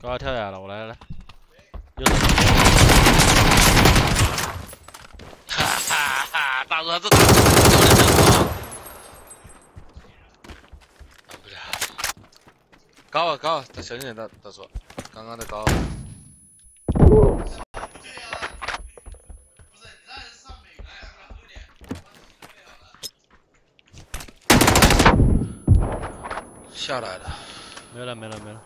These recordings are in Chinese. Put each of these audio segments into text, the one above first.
高跳下来了，我来来来。有。哈哈哈！大叔，这打丢了不了。高啊高，小心点，大大叔，刚刚的高。下来了，没了没了没了。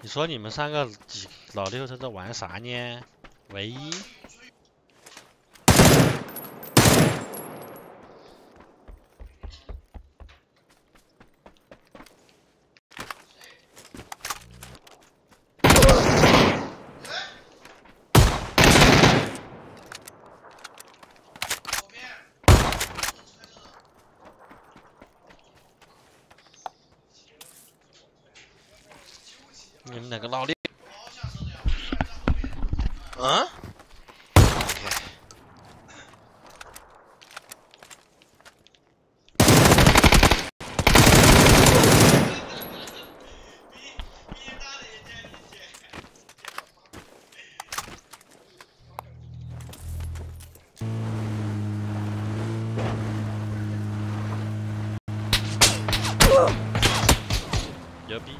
你说你们三个几老六在这玩啥呢？唯一？你们两个老六，嗯？牛逼！